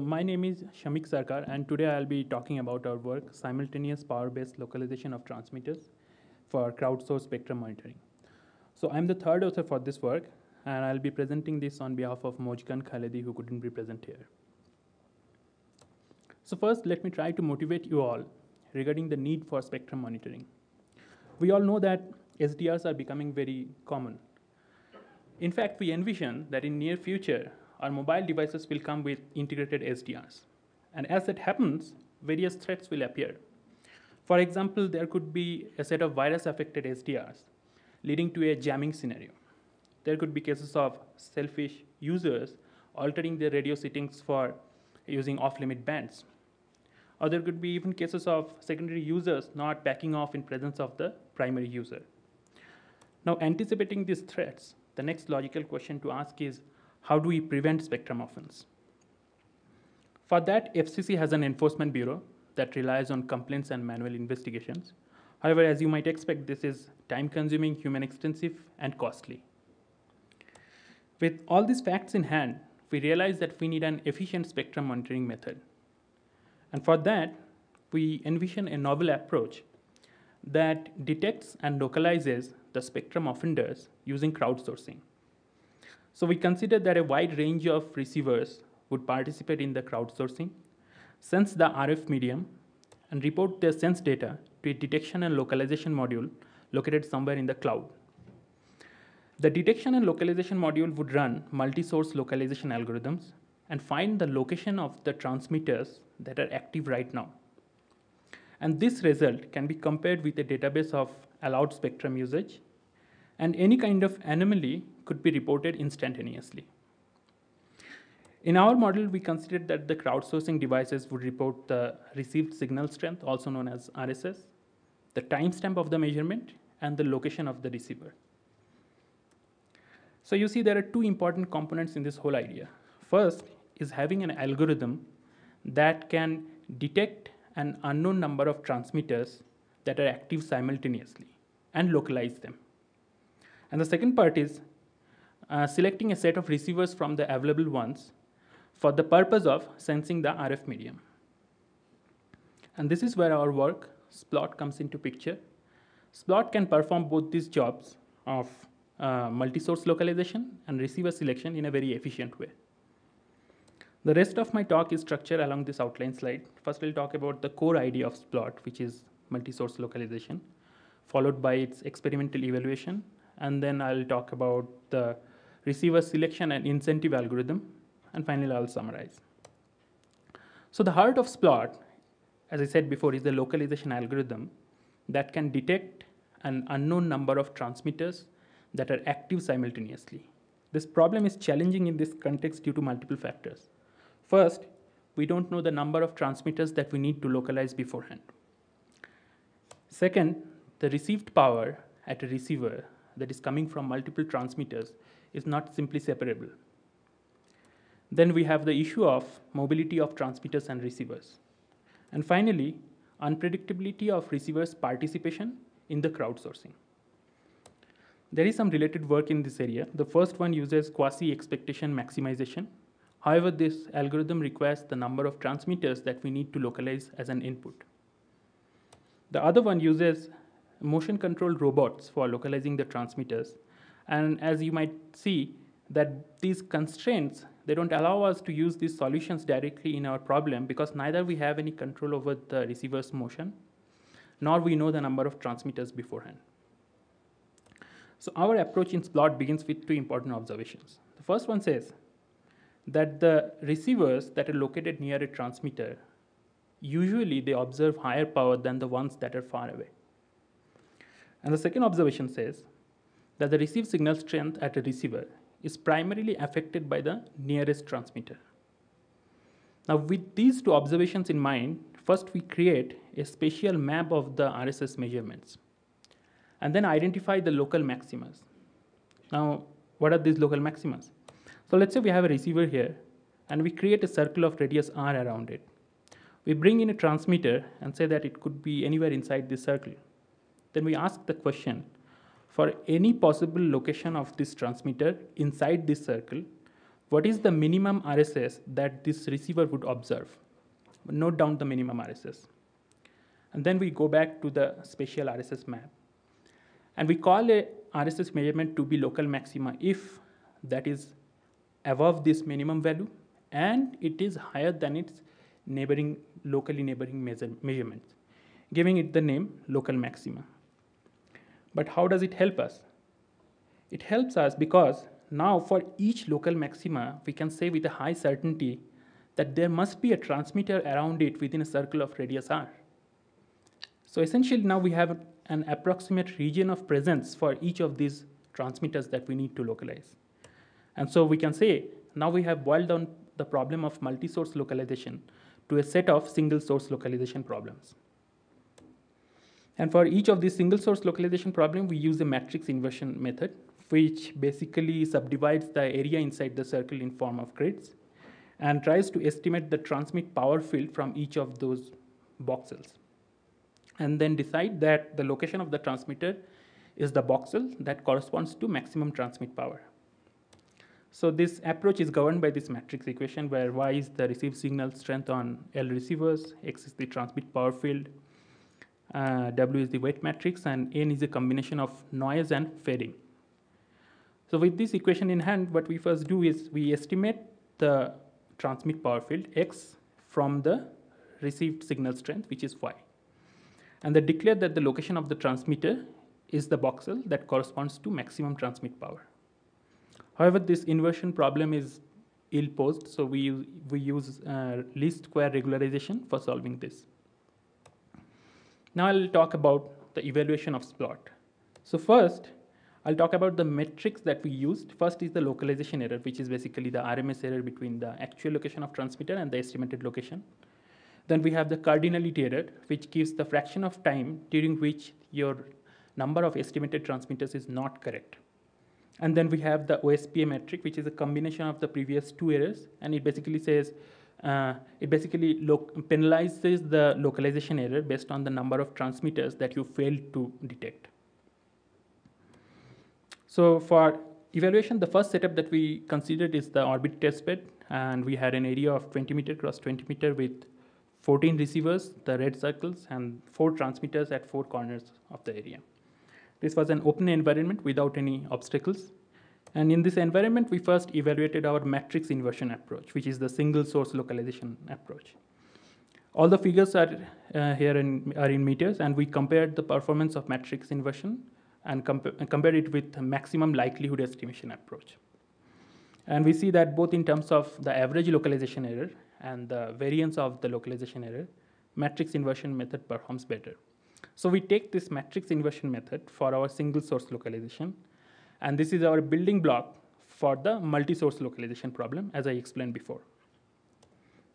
My name is Shamik Sarkar and today I'll be talking about our work, simultaneous power-based localization of transmitters for crowdsourced spectrum monitoring. So I'm the third author for this work and I'll be presenting this on behalf of Mojgan Khaledi who couldn't be present here. So first, let me try to motivate you all regarding the need for spectrum monitoring. We all know that SDRs are becoming very common. In fact, we envision that in near future, our mobile devices will come with integrated SDRs. And as that happens, various threats will appear. For example, there could be a set of virus-affected SDRs leading to a jamming scenario. There could be cases of selfish users altering their radio settings for using off-limit bands. Or there could be even cases of secondary users not backing off in presence of the primary user. Now, anticipating these threats, the next logical question to ask is, how do we prevent spectrum offense? For that, FCC has an enforcement bureau that relies on complaints and manual investigations. However, as you might expect, this is time-consuming, human-extensive, and costly. With all these facts in hand, we realize that we need an efficient spectrum monitoring method. And for that, we envision a novel approach that detects and localizes the spectrum offenders using crowdsourcing. So we considered that a wide range of receivers would participate in the crowdsourcing, sense the RF medium, and report their sense data to a detection and localization module located somewhere in the cloud. The detection and localization module would run multi-source localization algorithms and find the location of the transmitters that are active right now. And this result can be compared with a database of allowed spectrum usage, and any kind of anomaly could be reported instantaneously. In our model, we considered that the crowdsourcing devices would report the received signal strength, also known as RSS, the timestamp of the measurement, and the location of the receiver. So you see there are two important components in this whole idea. First is having an algorithm that can detect an unknown number of transmitters that are active simultaneously and localize them. And the second part is uh, selecting a set of receivers from the available ones for the purpose of sensing the RF medium. And this is where our work, Splot, comes into picture. Splot can perform both these jobs of uh, multi-source localization and receiver selection in a very efficient way. The rest of my talk is structured along this outline slide. First, we'll talk about the core idea of Splot, which is multi-source localization, followed by its experimental evaluation, and then I'll talk about the receiver selection and incentive algorithm, and finally I'll summarize. So the heart of Splot, as I said before, is the localization algorithm that can detect an unknown number of transmitters that are active simultaneously. This problem is challenging in this context due to multiple factors. First, we don't know the number of transmitters that we need to localize beforehand. Second, the received power at a receiver that is coming from multiple transmitters is not simply separable. Then we have the issue of mobility of transmitters and receivers. And finally, unpredictability of receivers' participation in the crowdsourcing. There is some related work in this area. The first one uses quasi-expectation maximization, However, this algorithm requires the number of transmitters that we need to localize as an input. The other one uses motion controlled robots for localizing the transmitters. And as you might see, that these constraints, they don't allow us to use these solutions directly in our problem because neither we have any control over the receiver's motion, nor we know the number of transmitters beforehand. So our approach in Splot begins with two important observations. The first one says that the receivers that are located near a transmitter, usually they observe higher power than the ones that are far away. And the second observation says that the received signal strength at a receiver is primarily affected by the nearest transmitter. Now, with these two observations in mind, first we create a spatial map of the RSS measurements and then identify the local maximas. Now, what are these local maximas? So let's say we have a receiver here and we create a circle of radius r around it. We bring in a transmitter and say that it could be anywhere inside this circle. Then we ask the question, for any possible location of this transmitter inside this circle, what is the minimum RSS that this receiver would observe? Note down the minimum RSS. And then we go back to the spatial RSS map. And we call a RSS measurement to be local maxima if that is above this minimum value and it is higher than its neighboring, locally neighboring measure, measurements, giving it the name local maxima. But how does it help us? It helps us because now for each local maxima, we can say with a high certainty that there must be a transmitter around it within a circle of radius r. So essentially now we have an approximate region of presence for each of these transmitters that we need to localize. And so we can say now we have boiled down the problem of multi-source localization to a set of single source localization problems. And for each of these single source localization problem, we use a matrix inversion method, which basically subdivides the area inside the circle in form of grids and tries to estimate the transmit power field from each of those voxels. And then decide that the location of the transmitter is the voxel that corresponds to maximum transmit power. So this approach is governed by this matrix equation where y is the received signal strength on L receivers, x is the transmit power field, uh, W is the weight matrix, and N is a combination of noise and fading. So with this equation in hand, what we first do is we estimate the transmit power field x from the received signal strength, which is y. And they declare that the location of the transmitter is the voxel that corresponds to maximum transmit power. However, this inversion problem is ill-posed, so we, we use uh, least square regularization for solving this. Now I'll talk about the evaluation of SPLOT. So first, I'll talk about the metrics that we used. First is the localization error, which is basically the RMS error between the actual location of transmitter and the estimated location. Then we have the cardinality error, which gives the fraction of time during which your number of estimated transmitters is not correct. And then we have the OSPA metric, which is a combination of the previous two errors. And it basically says, uh, it basically penalizes the localization error based on the number of transmitters that you failed to detect. So for evaluation, the first setup that we considered is the orbit testbed. And we had an area of 20 meter cross 20 meter with 14 receivers, the red circles, and four transmitters at four corners of the area. This was an open environment without any obstacles. And in this environment, we first evaluated our matrix inversion approach, which is the single source localization approach. All the figures are uh, here in, are in meters, and we compared the performance of matrix inversion and, compa and compared it with maximum likelihood estimation approach. And we see that both in terms of the average localization error and the variance of the localization error, matrix inversion method performs better. So we take this matrix inversion method for our single source localization. And this is our building block for the multi-source localization problem, as I explained before.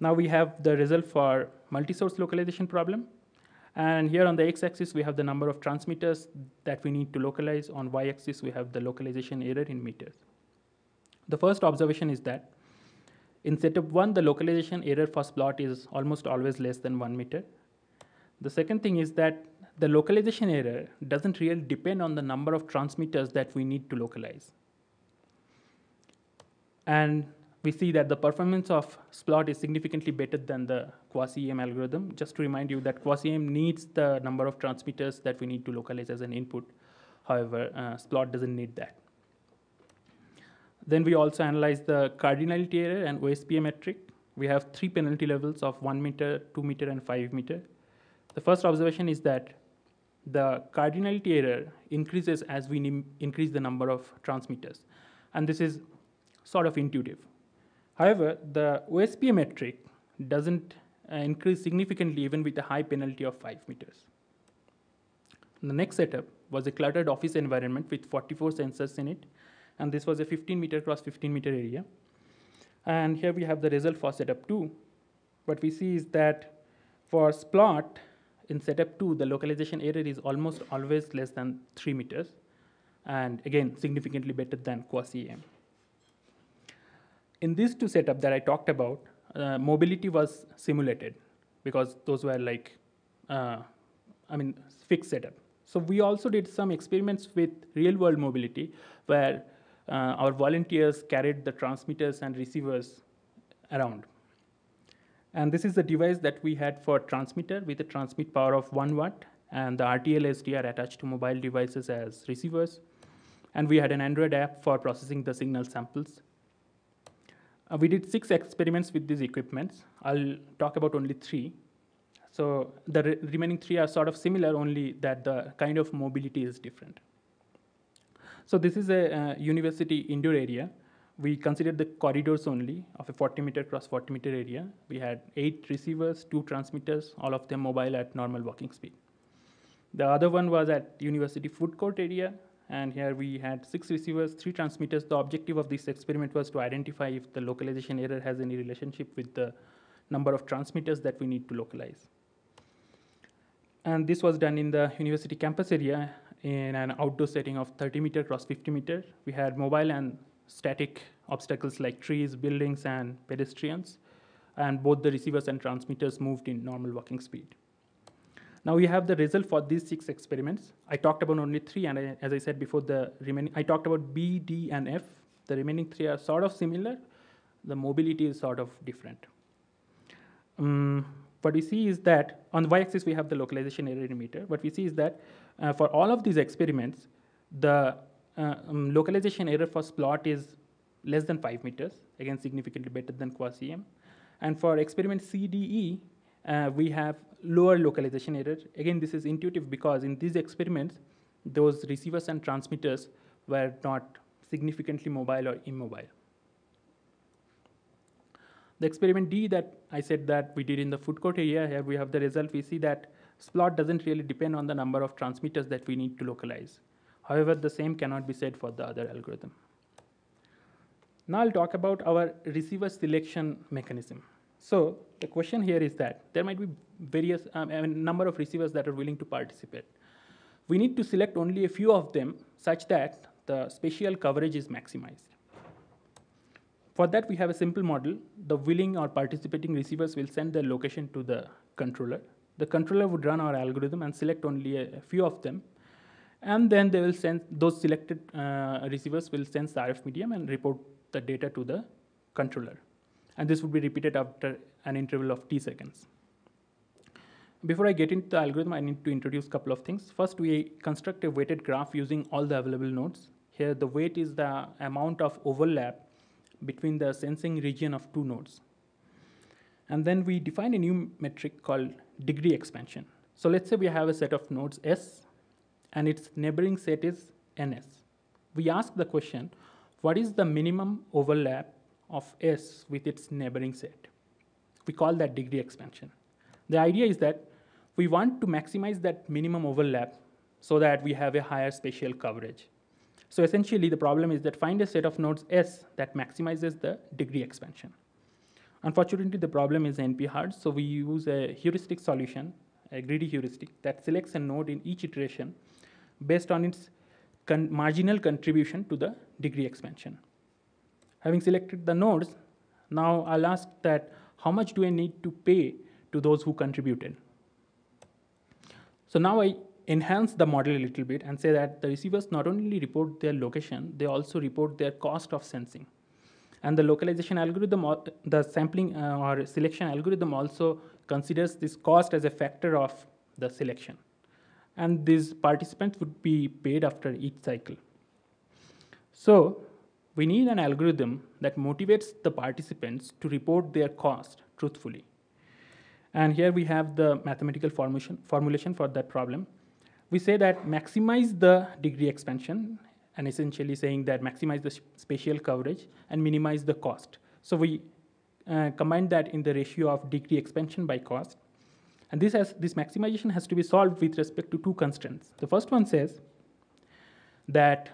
Now we have the result for multi-source localization problem. And here on the x-axis, we have the number of transmitters that we need to localize. On y-axis, we have the localization error in meters. The first observation is that in setup 1, the localization error for SPLOT is almost always less than 1 meter. The second thing is that the localization error doesn't really depend on the number of transmitters that we need to localize. And we see that the performance of SPLOT is significantly better than the quasi-EM algorithm. Just to remind you that quasi-EM needs the number of transmitters that we need to localize as an input. However, uh, SPLOT doesn't need that. Then we also analyze the cardinality error and OSPA metric. We have three penalty levels of 1 meter, 2 meter, and 5 meter. The first observation is that the cardinality error increases as we increase the number of transmitters. And this is sort of intuitive. However, the OSPA metric doesn't uh, increase significantly even with a high penalty of 5 meters. The next setup was a cluttered office environment with 44 sensors in it. And this was a 15 meter cross 15 meter area. And here we have the result for setup 2. What we see is that for SPLOT, in setup 2, the localization error is almost always less than 3 meters, and again, significantly better than quasi-EM. In these two setups that I talked about, uh, mobility was simulated because those were like, uh, I mean, fixed setup. So we also did some experiments with real-world mobility where uh, our volunteers carried the transmitters and receivers around. And this is the device that we had for transmitter with a transmit power of 1 watt and the RTL SDR attached to mobile devices as receivers. And we had an Android app for processing the signal samples. Uh, we did six experiments with these equipments. I'll talk about only three. So the re remaining three are sort of similar, only that the kind of mobility is different. So this is a uh, university indoor area. We considered the corridors only of a 40 meter cross 40 meter area. We had eight receivers, two transmitters, all of them mobile at normal walking speed. The other one was at university food court area, and here we had six receivers, three transmitters. The objective of this experiment was to identify if the localization error has any relationship with the number of transmitters that we need to localize. And this was done in the university campus area in an outdoor setting of 30 meter cross 50 meter. We had mobile and static obstacles like trees, buildings, and pedestrians. And both the receivers and transmitters moved in normal walking speed. Now we have the result for these six experiments. I talked about only three, and I, as I said before, the remaining, I talked about B, D, and F. The remaining three are sort of similar. The mobility is sort of different. Um, what we see is that on the y-axis we have the localization error meter. What we see is that uh, for all of these experiments, the uh, um, localization error for SPLOT is less than 5 meters, again significantly better than quasi-EM. And for experiment CDE, uh, we have lower localization error. Again, this is intuitive because in these experiments, those receivers and transmitters were not significantly mobile or immobile. The experiment D that I said that we did in the food court area, here we have the result. We see that SPLOT doesn't really depend on the number of transmitters that we need to localize. However, the same cannot be said for the other algorithm. Now I'll talk about our receiver selection mechanism. So the question here is that there might be various um, a number of receivers that are willing to participate. We need to select only a few of them such that the spatial coverage is maximized. For that, we have a simple model. The willing or participating receivers will send their location to the controller. The controller would run our algorithm and select only a few of them. And then they will send, those selected uh, receivers will sense the RF medium and report the data to the controller and this would be repeated after an interval of t seconds. Before I get into the algorithm, I need to introduce a couple of things. First, we construct a weighted graph using all the available nodes. Here, the weight is the amount of overlap between the sensing region of two nodes. And then we define a new metric called degree expansion. So let's say we have a set of nodes S, and its neighboring set is NS. We ask the question, what is the minimum overlap of S with its neighboring set. We call that degree expansion. The idea is that we want to maximize that minimum overlap so that we have a higher spatial coverage. So essentially, the problem is that find a set of nodes S that maximizes the degree expansion. Unfortunately, the problem is NP-hard, so we use a heuristic solution, a greedy heuristic, that selects a node in each iteration based on its con marginal contribution to the degree expansion. Having selected the nodes, now I'll ask that how much do I need to pay to those who contributed? So now I enhance the model a little bit and say that the receivers not only report their location, they also report their cost of sensing. And the localization algorithm, the sampling uh, or selection algorithm also considers this cost as a factor of the selection. And these participants would be paid after each cycle. So we need an algorithm that motivates the participants to report their cost truthfully. And here we have the mathematical formulation, formulation for that problem. We say that maximize the degree expansion, and essentially saying that maximize the spatial coverage and minimize the cost. So we uh, combine that in the ratio of degree expansion by cost. And this, has, this maximization has to be solved with respect to two constraints. The first one says that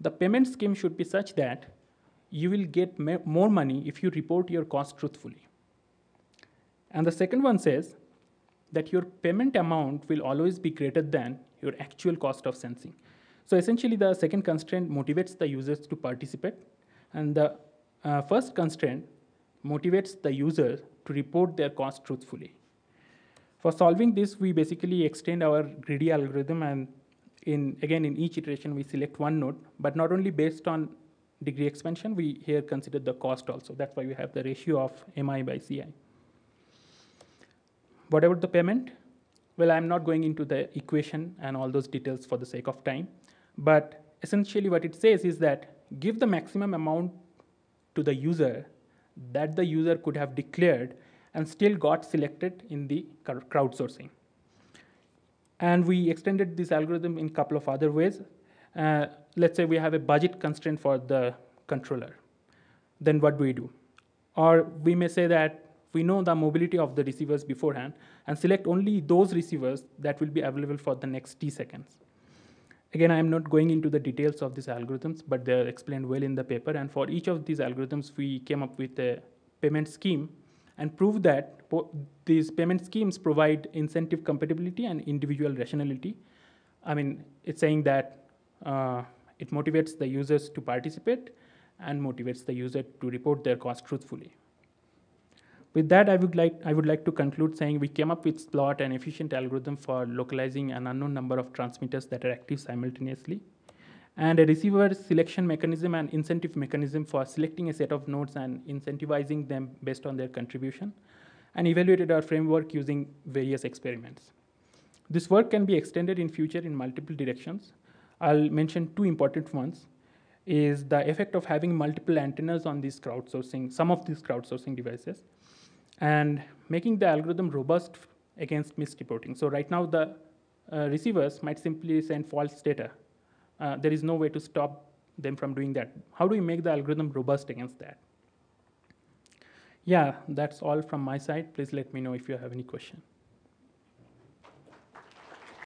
the payment scheme should be such that you will get more money if you report your cost truthfully. And the second one says that your payment amount will always be greater than your actual cost of sensing. So essentially, the second constraint motivates the users to participate, and the uh, first constraint motivates the user to report their cost truthfully. For solving this, we basically extend our greedy algorithm and in again in each iteration we select one node, but not only based on degree expansion, we here consider the cost also. That's why we have the ratio of MI by CI. What about the payment? Well, I'm not going into the equation and all those details for the sake of time, but essentially what it says is that give the maximum amount to the user that the user could have declared and still got selected in the crowdsourcing. And we extended this algorithm in a couple of other ways. Uh, let's say we have a budget constraint for the controller. Then what do we do? Or we may say that we know the mobility of the receivers beforehand and select only those receivers that will be available for the next t seconds. Again, I am not going into the details of these algorithms, but they're explained well in the paper. And for each of these algorithms, we came up with a payment scheme and prove that these payment schemes provide incentive compatibility and individual rationality. I mean, it's saying that uh, it motivates the users to participate and motivates the user to report their cost truthfully. With that, I would like I would like to conclude saying we came up with Splot, an efficient algorithm for localizing an unknown number of transmitters that are active simultaneously, and a receiver selection mechanism and incentive mechanism for selecting a set of nodes and incentivizing them based on their contribution, and evaluated our framework using various experiments. This work can be extended in future in multiple directions. I'll mention two important ones is the effect of having multiple antennas on these crowdsourcing, some of these crowdsourcing devices, and making the algorithm robust against misreporting. So right now the uh, receivers might simply send false data. Uh, there is no way to stop them from doing that. How do we make the algorithm robust against that? Yeah, that's all from my side. Please let me know if you have any question.